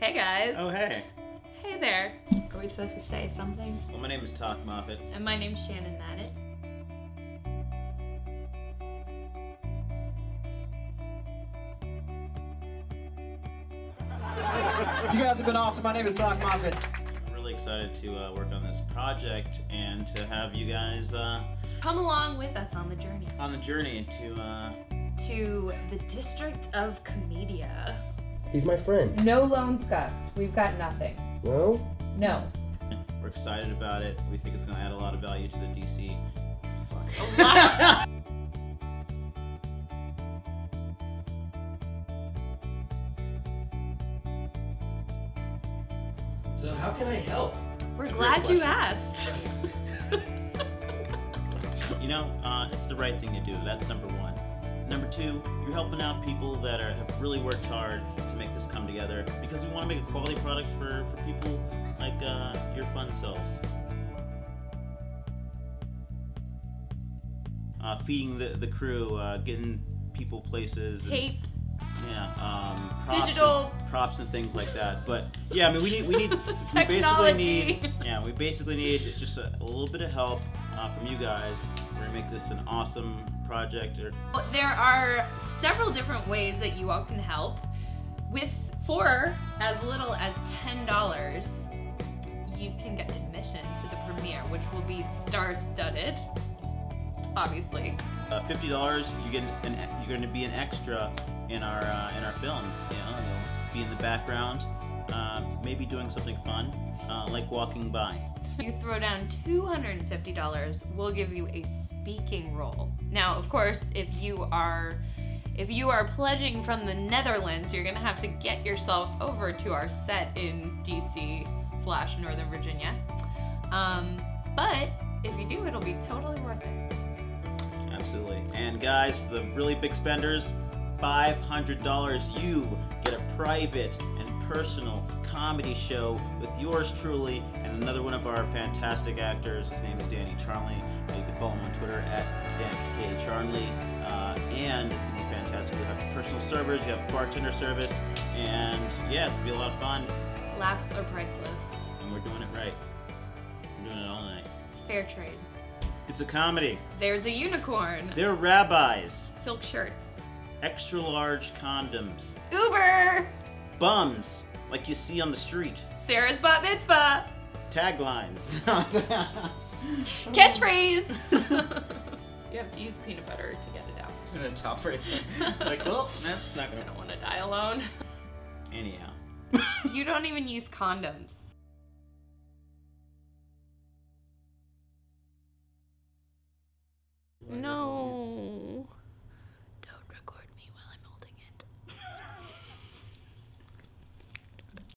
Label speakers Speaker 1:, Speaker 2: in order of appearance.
Speaker 1: Hey guys.
Speaker 2: Oh, hey.
Speaker 1: Hey there. Are we supposed to say something?
Speaker 2: Well, my name is Doc Moffat.
Speaker 1: And my name's Shannon Madden.
Speaker 3: You guys have been awesome. My name is Doc Moffat.
Speaker 2: I'm really excited to uh, work on this project and to have you guys uh,
Speaker 1: Come along with us on the journey
Speaker 2: on the journey to. Uh,
Speaker 1: to the District of Comedia.
Speaker 4: He's my friend.
Speaker 5: No loans, Gus. We've got nothing.
Speaker 4: No?
Speaker 5: No.
Speaker 2: we're excited about it. We think it's going to add a lot of value to the DC. Fuck.
Speaker 4: So how can I help?
Speaker 1: We're glad you asked.
Speaker 2: you know, uh, it's the right thing to do. That's number one. Number two, you're helping out people that are, have really worked hard to make this come together because we want to make a quality product for, for people like uh, your fun selves. Uh, feeding the, the crew, uh, getting people places. and-
Speaker 1: Tape.
Speaker 2: Yeah, um, props
Speaker 1: Digital.
Speaker 2: and, props and things like that. But yeah, I mean, we need we need we basically need yeah we basically need just a, a little bit of help uh, from you guys. We're gonna make this an awesome project. Or
Speaker 1: There are several different ways that you all can help. With for as little as ten dollars, you can get admission to the premiere, which will be star-studded. Obviously.
Speaker 2: uh, fifty dollars, you get an you're gonna be an extra in our uh, in our film. You know, you'll be in the background, uh, maybe doing something fun, uh, like walking by.
Speaker 1: You throw down $250, we'll give you a speaking role. Now, of course, if you are if you are pledging from the Netherlands, you're gonna have to get yourself over to our set in DC slash Northern Virginia. Um, but if you do, it'll be totally worth it.
Speaker 2: Absolutely. And guys, for the really big spenders, $500, you get a private personal comedy show with yours truly and another one of our fantastic actors. His name is Danny Charnley. Uh, You can follow him on Twitter at Dan. Uh, and it's going to be fantastic. We have personal servers, you have bartender service, and yeah, it's going to be a lot of fun.
Speaker 1: Laughs are priceless.
Speaker 2: And we're doing it right. We're doing it all night.
Speaker 1: Fair trade.
Speaker 2: It's a comedy.
Speaker 1: There's a unicorn.
Speaker 2: They're rabbis.
Speaker 1: Silk shirts.
Speaker 2: Extra large condoms.
Speaker 1: Uber.
Speaker 2: Bums like you see on the street.
Speaker 1: Sarah's bat mitzvah.
Speaker 2: Taglines.
Speaker 1: Catchphrase. you have to use peanut butter to get it out.
Speaker 2: and then top right there. Like, well, that's not
Speaker 1: I
Speaker 2: gonna.
Speaker 1: I don't want to die alone.
Speaker 2: Anyhow.
Speaker 1: You don't even use condoms.